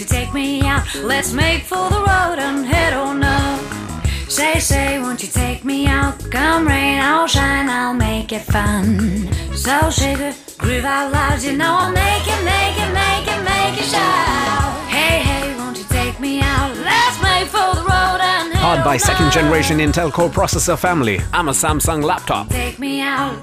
you take me out? Let's make for the road and head on up. Say, say, won't you take me out? Come rain, I'll shine, I'll make it fun. So shake it, groove out loud, you know I'll make it, make it, make it, make it shout. Hey, hey, won't you take me out? Let's make for the road and head Powered by second up. generation Intel Core processor family. I'm a Samsung laptop. Take me out.